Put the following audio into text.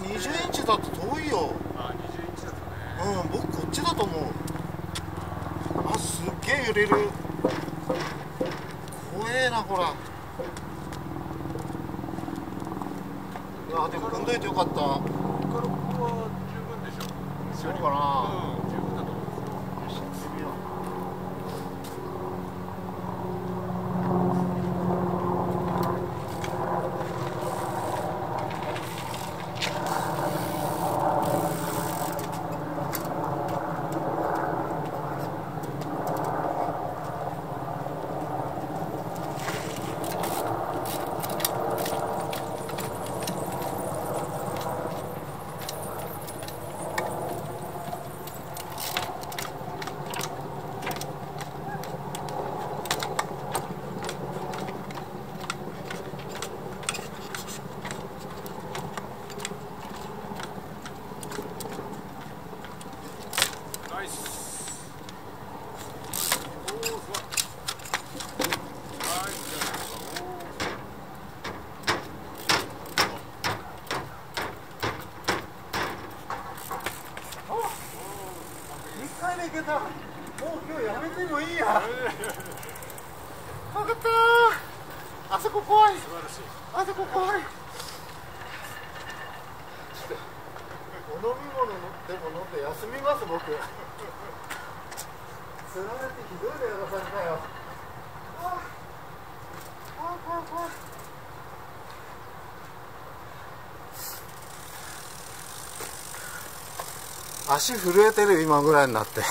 うわー20インチだと遠いよ。あ20インチだとね。うん僕こっちだと思う。あすっげえ揺れる。怖えなほら。いやでも踏んどいてよかった。ここからここは十分でしょ。そうかな。うん十分だと思いますよよし行ってみよナイスおおすごいナイスじゃないですかう1回でいけたもう今日やめてもいいや。分かった。あそこ怖い。素晴らしい。あそこ怖いお飲み物でも飲んで休みます僕。つられてひどい目やらされたよ。ああ怖い怖い怖い。足震えてる今ぐらいになって。